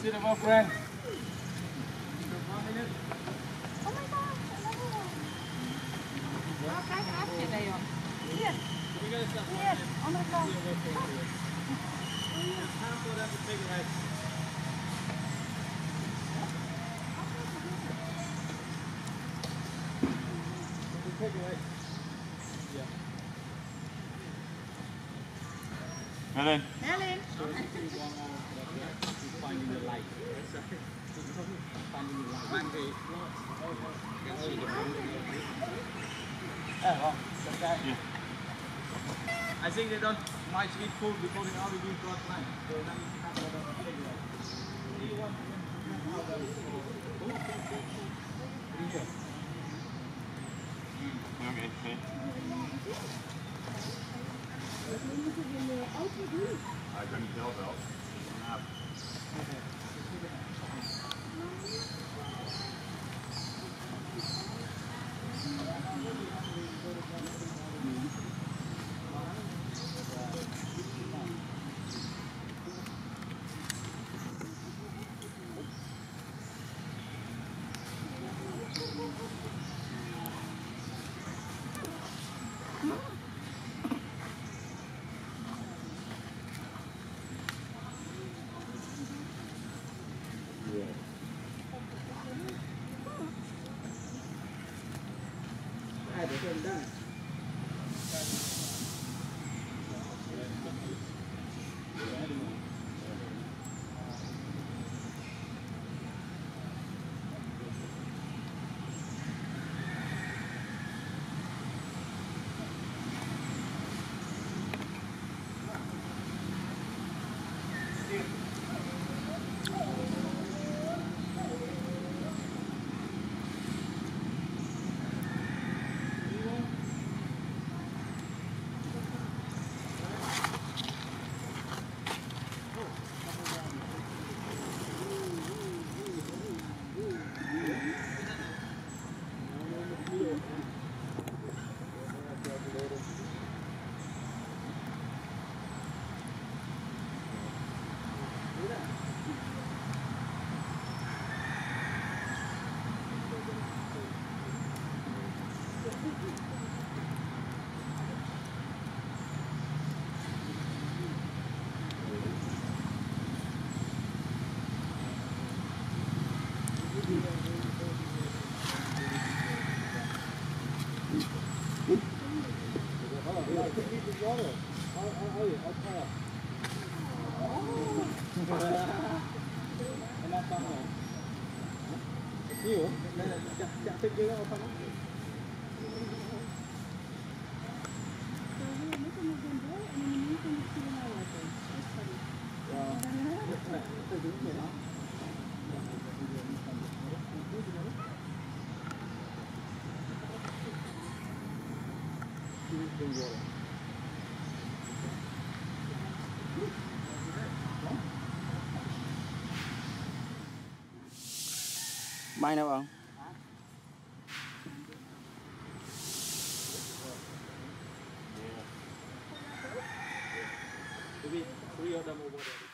Sit up, friend. Oh my god, Hier. Hier. Oh, kijk achter Hier. Hier, Gaan voor we Take Helen. Helen. finding the light. Finding the light. Oh, okay. Yeah. I think they don't might eat food because they already been brought So that means you have a lot of Okay, okay. I couldn't tell though. Mm-hmm. 还得炖蛋。Nhiều. Chặt chặt chưa đâu không? Thank you. Bye na Three of them over there.